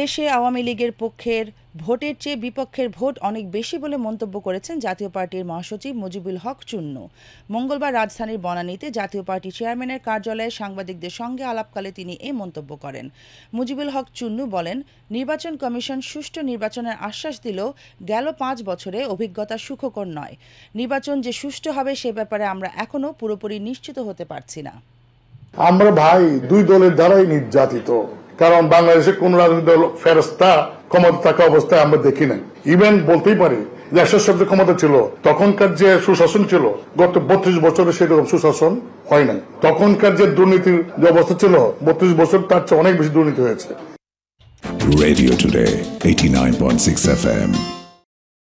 দেশে আওয়ামী লীগের পক্ষের ভোটের চেয়ে বিপক্ষের ভোট অনেক বেশি বলে মন্তব্য করেছেন জাতীয় পার্টির মহাসচিব মুজিবুল হক চুন্নু। মঙ্গলবার রাজধানীর বনানীতে জাতীয় পার্টি চেয়ারম্যানের কার্যালয়ে সাংবাদিকদের সঙ্গে আলাপকালে তিনি এ মন্তব্য করেন। মুজিবুল হক চুন্নু বলেন, নির্বাচন কমিশন সুষ্ঠু নির্বাচনের আশ্বাস দিলেও গেল পাঁচ বছরে অভিজ্ঞতা সুখকর নয়। নির্বাচন যে সুষ্ঠু হবে সে ব্যাপারে আমরা এখনও পুরোপুরি নিশ্চিত হতে পারছি না। আমরা ভাই, দুই দলের দ্বারাই নির্যাতিত। কারণ বাংলাদেশে কোন রাজনৈতিক দল ফেরস্তা ক্ষমতা থাকা অবস্থায় আমরা দেখি নাই। ইভেন বলতেই পারি যে শব্দ ক্ষমতা ছিল তখনকার যে সুশাসন ছিল গত বত্রিশ বছরে সেরকম সুশাসন হয় নাই। তখনকার যে দুর্নীতির যে অবস্থা ছিল বত্রিশ বছর তার চেয়ে অনেক বেশি দুর্নীতি হয়েছে। Radio Today, 89.6 FM.